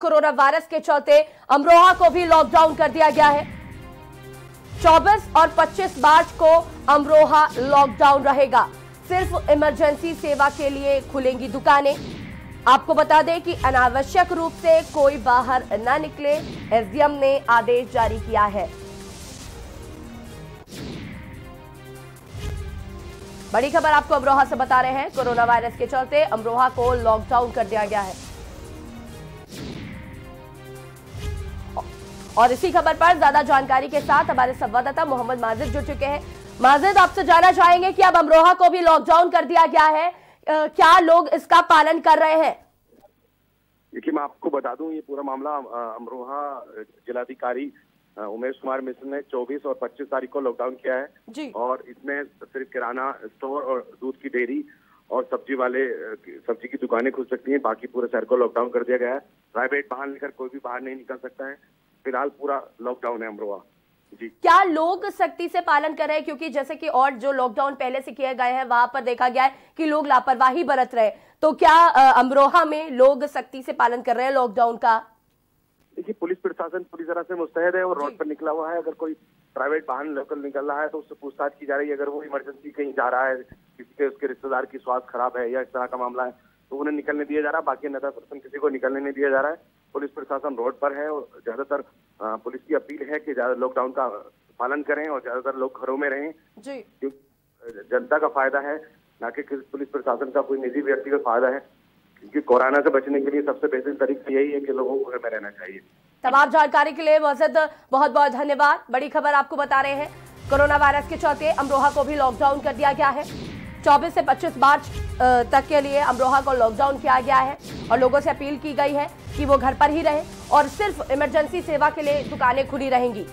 Corona virus के चलते अमरोहा को भी लॉकडाउन कर दिया गया है। 24 और 25 मार्च को अमरोहा लॉकडाउन रहेगा। सिर्फ़ इमरजेंसी सेवा के लिए खुलेंगी दुकानें। आपको बता दें कि अनावश्यक रूप से कोई बाहर न निकले, एसडीएम ने आदेश जारी किया है। बड़ी खबर आपको अमरोहा से बता रहे हैं। कोरोना वायरस के चलते अमरोहा को लॉकडाउन कर दिया गया है। और इसी खबर पर ज़्यादा जानकारी के साथ हमारे संवाददाता मोहम्मद माजिद जुड़ चुके हैं। माजिद आपसे जानना चाहेंगे कि अब अमरोहा को भी लॉकडाउन कर दिया गया है। अ, क्या लोग इसका पालन कर रहे हैं? देखिए मैं आपको बता दूँ ये पूरा मामला अमरोहा जिलाधिकारी उमेश कुमार मिश्र ने 24 और 25 तारीख को लॉकडाउन किया है। जी। और इसमें सिर्फ़ किराना स्टोर और दूध की डेयरी और सब्ज़ी वाले सब्ज़ी की दुकानें खुल सकती हैं। बाकी पूरे शहर को लॉकडाउन कर दिया गया है। प्राइवेट वाहन लेकर कोई भी बाहर नहीं निकल सकता है। फ़िलहाल पूरा लॉकडाउन है अमरोहा। जी। क्या लोग सख्ती से पालन कर रहे हैं? क्योंकि जैसे कि और जो लॉकडाउन पहले से किए गए हैं वहाँ पर देखा गया है कि लोग लापरवाही बरत रहे तो क्या अमरोहा में लोग सख्ती से पालन कर रहे हैं लॉकडाउन का? देखिए पुलिस प्रशासन पूरी तरह से मुस्तैद है और रोड पर निकला हुआ है। अगर कोई प्राइवेट वाहन लोकल निकल रहा है तो उससे पूछताछ की जा रही है। अगर वो इमरजेंसी कहीं जा रहा है किसी के उसके रिश्तेदार की स्वास्थ्य खराब है या इस तरह का मामला है तो उन्हें निकलने दिया जा रहा है। बाकी नगर प्रशासन किसी को निकलने नहीं दिया जा रहा है। पुलिस प्रशासन रोड पर है और ज़्यादातर पुलिस की अपील है कि ज़्यादा लॉकडाउन का पालन करें और ज़्यादातर लोग घरों में रहें। जी। जनता का फ़ायदा है ना कि किसी पुलिस प्रशासन का कोई निजी व्यक्ति का फ़ायदा है। क्योंकि कोरोना से बचने के लिए सबसे बेहतरीन तरीका यही है कि लोगों को घर में रहना चाहिए। तमाम जानकारी के लिए मौजूद बहुत बहुत धन्यवाद। बड़ी खबर आपको बता रहे हैं कोरोना वायरस के चलते अमरोहा को भी लॉकडाउन कर दिया गया है। 24 से 25 मार्च तक के लिए अमरोहा को लॉकडाउन किया गया है। और लोगों से अपील की गई है कि वो घर पर ही रहें और सिर्फ़ इमरजेंसी सेवा के लिए दुकानें खुली रहेंगी।